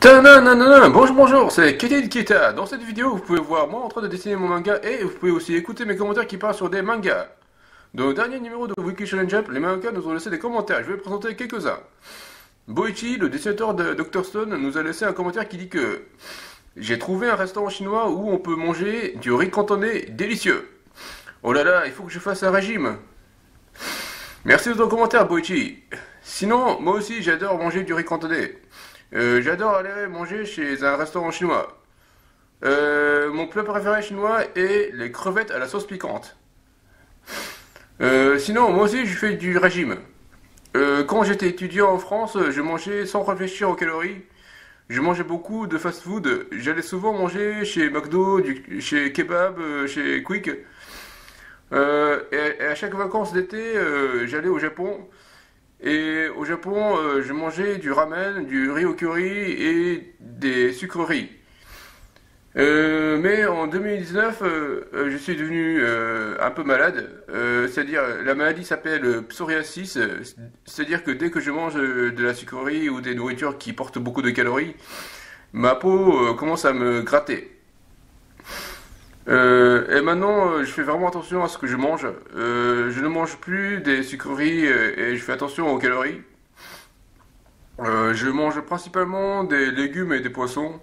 Tananana, bonjour bonjour, c'est Kitten Kita. Dans cette vidéo, vous pouvez voir moi en train de dessiner mon manga et vous pouvez aussi écouter mes commentaires qui parlent sur des mangas. Dans le dernier numéro de Wiki Shonen Jump, les mangas nous ont laissé des commentaires, je vais présenter quelques-uns. Boichi, le dessinateur de Dr Stone, nous a laissé un commentaire qui dit que j'ai trouvé un restaurant chinois où on peut manger du riz cantonné délicieux. Oh là là, il faut que je fasse un régime. Merci de ton commentaire, Boichi. Sinon, moi aussi, j'adore manger du riz cantonné. Euh, j'adore aller manger chez un restaurant chinois. Euh, mon plat préféré chinois est les crevettes à la sauce piquante. Euh, sinon, moi aussi, je fais du régime. quand j'étais étudiant en France, je mangeais sans réfléchir aux calories. Je mangeais beaucoup de fast-food. J'allais souvent manger chez McDo, chez Kebab, chez Quick. et, à chaque vacances d'été, j'allais au Japon. Et au Japon, euh, je mangeais du ramen, du riz au curry et des sucreries. Euh, mais en 2019, euh, je suis devenu un peu malade. c'est-à-dire, la maladie s'appelle psoriasis. C'est-à-dire que dès que je mange de la sucrerie ou des nourritures qui portent beaucoup de calories, ma peau commence à me gratter. Euh, et maintenant, euh, je fais vraiment attention à ce que je mange. Euh, je ne mange plus des sucreries et je fais attention aux calories. je mange principalement des légumes et des poissons.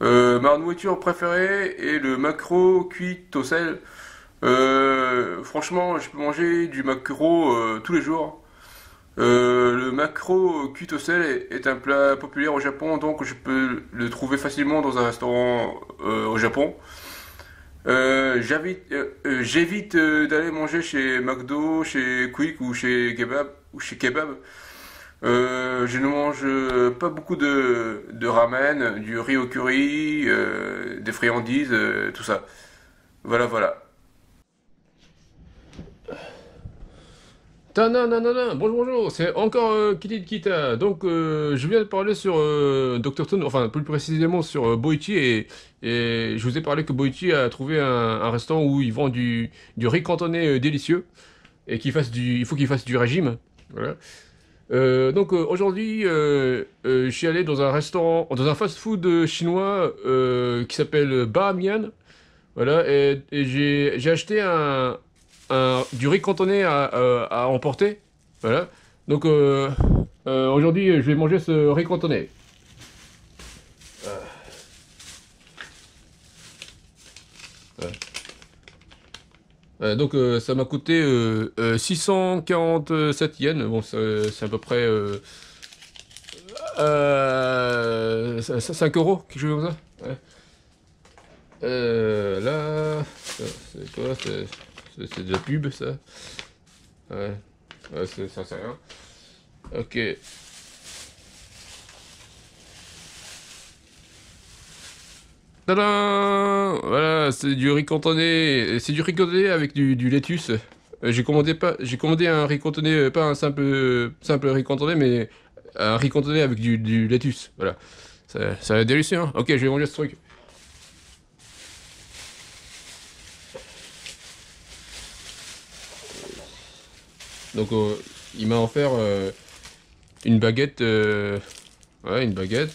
ma nourriture préférée est le macro cuit au sel. franchement, je peux manger du macro tous les jours. le macro cuit au sel est, un plat populaire au Japon, donc je peux le trouver facilement dans un restaurant au Japon. Euh, euh, euh, j'évite d'aller manger chez McDo, chez Quick ou chez Kebab. Ou chez Kebab. je ne mange pas beaucoup de, de ramen, du riz au curry, des friandises, tout ça. Voilà, voilà. Non, bonjour, bonjour, c'est encore euh, Kitty Kita. Donc, euh, je viens de parler sur euh, Dr. Stone, enfin, plus précisément sur euh, Boichi, et, je vous ai parlé que Boichi a trouvé un, restaurant où ils vendent du, riz cantonné délicieux, et qu'il faut qu'il fasse du régime. Donc, aujourd'hui, je suis allé dans un restaurant, dans un fast-food chinois qui s'appelle Ba Mian. Voilà, et j'ai acheté un, du riz cantonné à, emporter. Voilà. Donc euh, euh, aujourd'hui, je vais manger ce riz cantonné. Euh, donc ça m'a coûté 647 yens, bon c'est à peu près 5 euros, quelque chose comme ça. là, c'est quoi c'est de la pub, ça Ouais. Ouais, ça sert rien. Ok. Tadam Voilà, c'est du riz cantonné. C'est du riz cantonné avec du, du laitus. Euh, j'ai commandé commandé un riz cantonné, euh, pas un simple, simple riz cantonné, mais un riz cantonné avec du, du laitus. Voilà. Ça, ça a délicieux, hein. Ok, je vais manger ce truc. Donc euh, il m'a offert euh, une baguette, euh, ouais, une baguette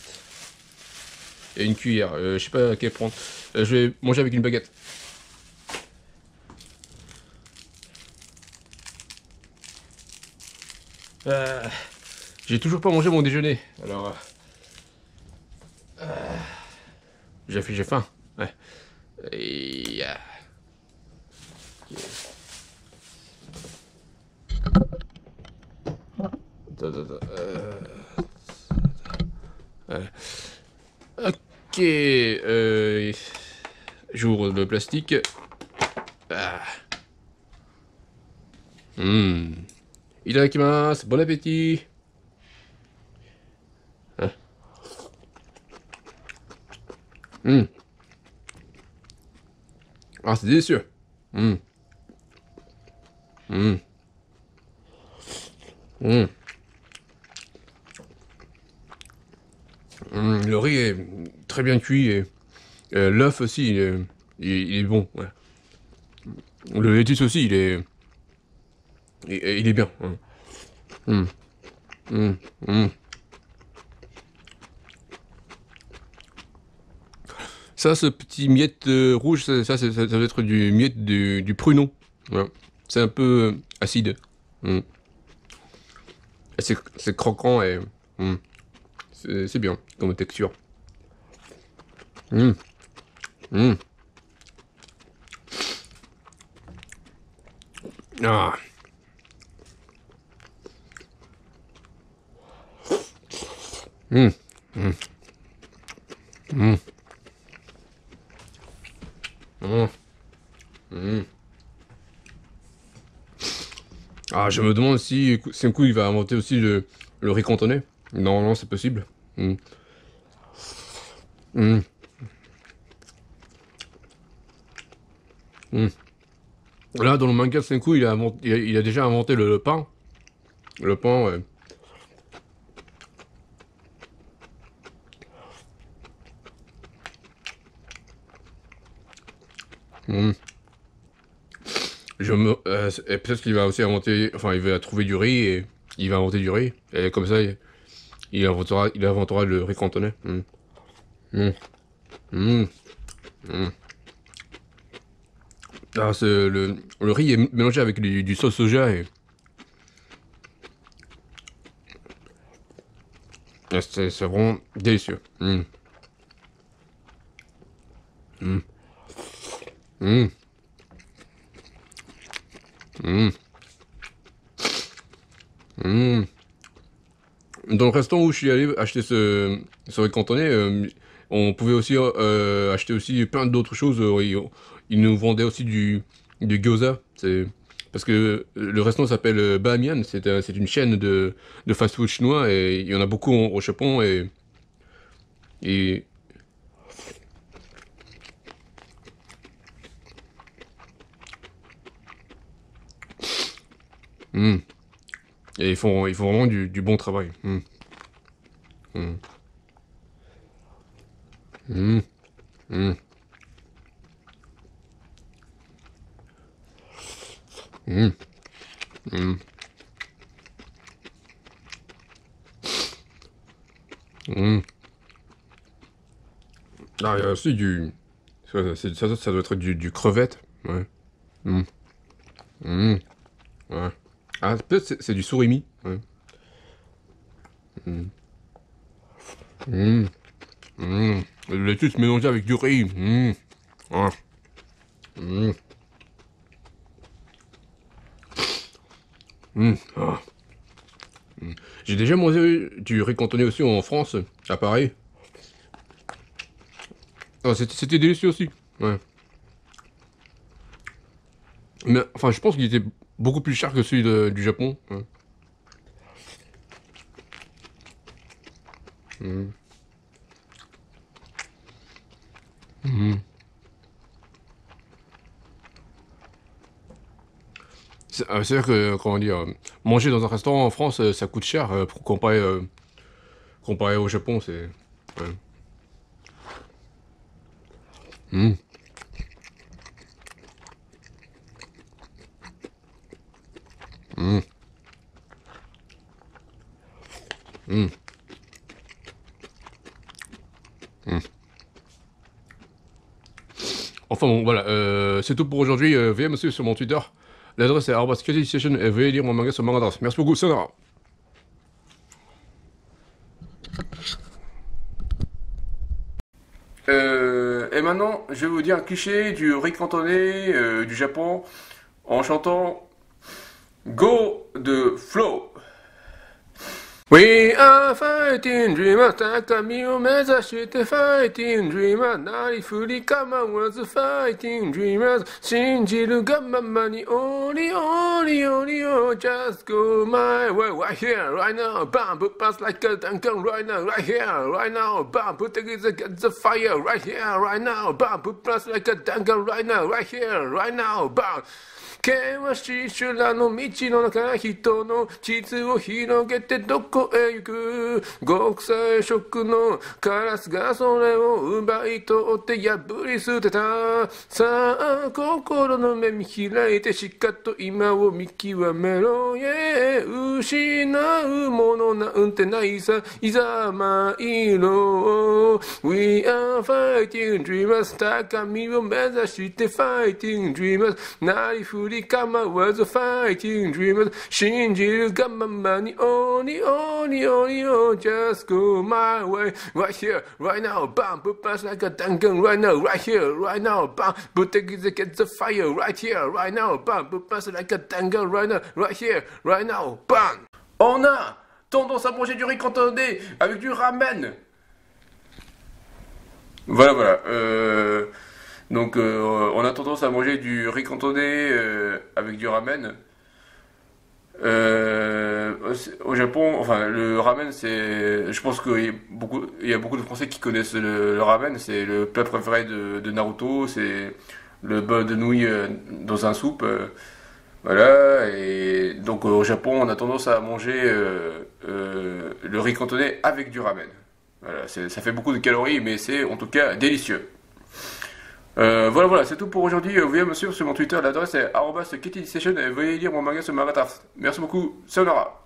et une cuillère. je sais pas quelle prendre. je vais manger avec une baguette. J'ai toujours pas mangé mon déjeuner. Alors, j'ai faim. Ouais. Et, ok. Euh, J'ouvre le plastique. Ah. Mmh. Itadakimasu. Bon appétit. Hein. Mmh. Ah, c'est délicieux. Mmh. Mmh. Mmh. Le riz est très bien cuit et euh, l'œuf aussi, il est, bon. Le laitus aussi, il est, il, est bien. Mmh. Mmh. Ça, ce petit miette euh, rouge, ça, ça, ça, doit être du miette du, pruneau. C'est un peu euh, acide. C'est croquant et. C'est bien comme texture. Mm. Mm. Ah. Mm. Mm. Mm. Mm. Mm. Ah, je me demande si Senku il va inventer aussi le, le riz cantonais. Non, non, c'est possible. Mm. Mm. Mm. Là, dans le manga de Senku, il a, il a, il a déjà inventé le, pain. Le pain, ouais. Je me, euh, peut-être qu'il va aussi inventer, enfin, il va trouver du riz et il va inventer du riz. Et comme ça, il, il inventera, il inventera le riz cantonais. Mm. Mm. Mm. Mm. Ah, le, le riz est mélangé avec du, sauce soja et. C'est vraiment délicieux. Dans le restaurant où je suis allé acheter ce, ce euh, on pouvait aussi euh, acheter aussi plein d'autres choses. Euh, Ils, nous vendaient aussi du, gyoza. Parce que le restaurant s'appelle Bamiyan. C'est un- c'est une chaîne de, fast-food chinois et il y en a beaucoup au, Japon et et Mm. Et ils font, ils font vraiment du, du bon travail. Mm. Mm. Mm. Mm. Mm. Mm. Mm. Ah, il y a aussi du... Ça, ça, ça doit être du, du crevette. Ouais. Ouais. Ah, peut-être c'est du surimi. Ouais. Mm. Mm. Mm. Le laitue se mélanger avec du riz. Mm. Ah. Mm. Mm. Ah. J'ai déjà mangé du riz cantonais aussi en France, à Paris. Ah, c'était c'était délicieux aussi. Ouais. Mais enfin, je pense qu'il était beaucoup plus cher que celui de- du Japon. Mm. C'est euh, c'est-à-dire que, comment dire, euh, manger dans un restaurant en France, euh, ça coûte cher euh, pour comparer, euh, comparé au Japon, c'est... ouais. Mm. Mm. Mm. Mm. Enfin bon, voilà, euh, c'est tout pour aujourd'hui. Euh, veuillez me suivre sur mon Twitter. L'adresse est @station et veuillez lire mon manga sur Mangadras. Merci beaucoup, Sonara. Euh, et maintenant, je vais vous dire un cliché du riz cantonais du Japon en chantant Go de Flow. We are fighting dreamers, 高みを目指して fighting dreamers なりふり構わず fighting dreamers 信じるがままにオリオリオリオ just go my way right here right now bam put pass like a duncan right now right here right now bam put against the fire right here right now bam put pass like a duncan right now right here right now bam 険しい修羅の道の中人の地図を広げてどこへ行く極彩色のカラスがそれを奪い取って破り捨てたさあ心の目見開いてしかと今を見極めろ、yeah、失うものなんてないさいざ参ろ We are fighting dreamers 高みを目指して fighting dreamers なりふり really was a fighting. Shinji money, only, only, oh, just go my way. Right here, right now, bam, boom, bounce like a dungeon. Right now, right here, right now, bam, boom, take it, get the fire. Right here, right now, bam, boom, bounce like a dungeon. Right now, right here, right now, bam. On a tendance à manger du riz cantonné avec du ramen. Voilà, voilà. Euh, donc, euh, on a tendance à manger du riz cantonné euh, avec du ramen. Euh, au Japon, enfin, le ramen, c'est. Je pense qu'il y, a beaucoup, de Français qui connaissent le, ramen. C'est le plat préféré de, Naruto. C'est le bol de nouilles dans un soupe. voilà. Et donc, au Japon, on a tendance à manger le riz cantonné avec du ramen. Ça fait beaucoup de calories, mais c'est en tout cas délicieux. Euh, voilà, voilà, c'est tout pour aujourd'hui. Euh, Vous pouvez me suivre sur mon Twitter, l'adresse est session et veuillez lire mon manga sur Maratarth. Merci beaucoup, sayonara.